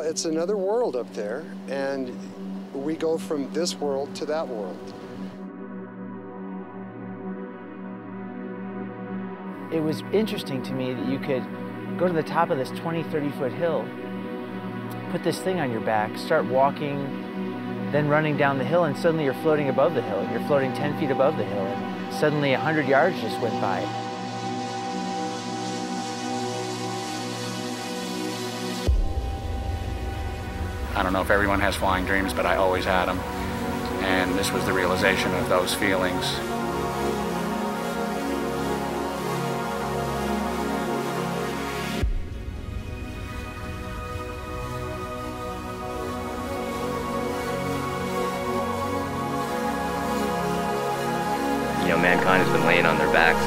it's another world up there, and we go from this world to that world. It was interesting to me that you could go to the top of this 20, 30 foot hill, put this thing on your back, start walking, then running down the hill, and suddenly you're floating above the hill. You're floating 10 feet above the hill, and suddenly 100 yards just went by. I don't know if everyone has flying dreams, but I always had them. And this was the realization of those feelings. You know, mankind has been laying on their backs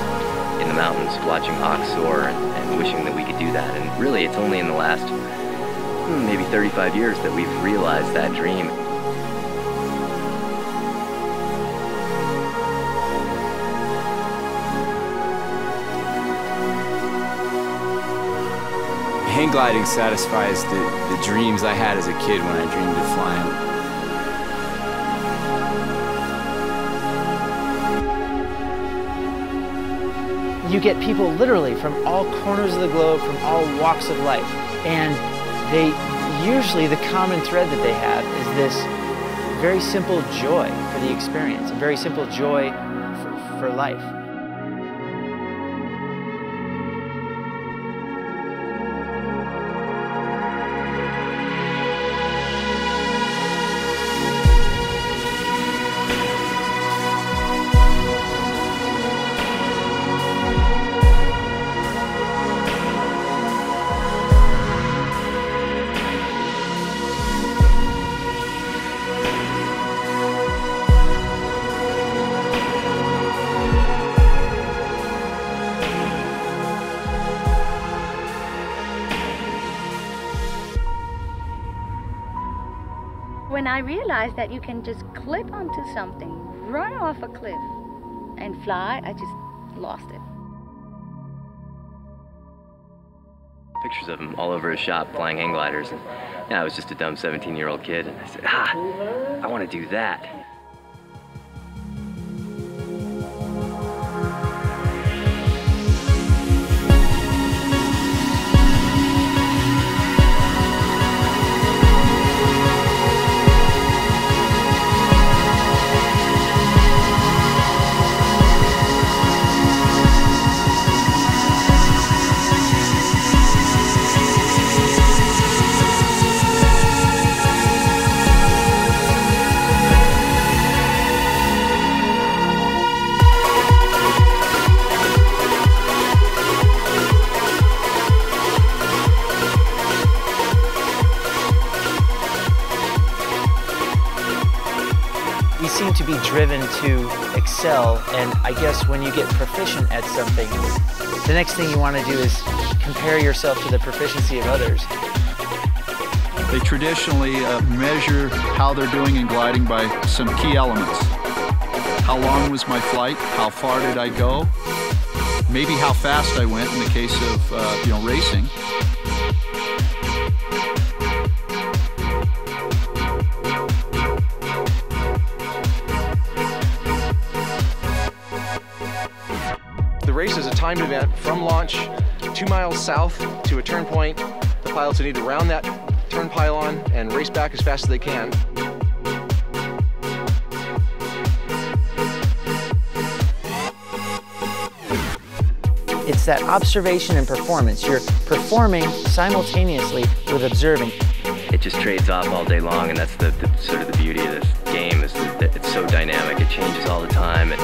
in the mountains watching hawks soar and, and wishing that we could do that. And really, it's only in the last maybe 35 years that we've realized that dream. Hang gliding satisfies the, the dreams I had as a kid when I dreamed of flying. you get people literally from all corners of the globe, from all walks of life. And they usually the common thread that they have is this very simple joy for the experience, a very simple joy for, for life. When I realized that you can just clip onto something, run off a cliff, and fly, I just lost it. Pictures of him all over his shop flying hang gliders. And yeah, I was just a dumb 17 year old kid. And I said, ah, I want to do that. Seem to be driven to excel and i guess when you get proficient at something the next thing you want to do is compare yourself to the proficiency of others They traditionally uh, measure how they're doing in gliding by some key elements. How long was my flight? How far did I go? Maybe how fast I went in the case of uh, you know racing. Race is a timed event from launch two miles south to a turn point. The pilots will need to round that turn pylon and race back as fast as they can. it's that observation and performance you're performing simultaneously with observing It just trades off all day long, and that's the, the sort of the beauty of this game is that it's so dynamic. It changes all the time. And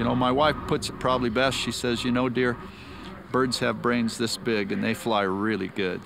You know, my wife puts it probably best. She says, you know, dear, birds have brains this big and they fly really good.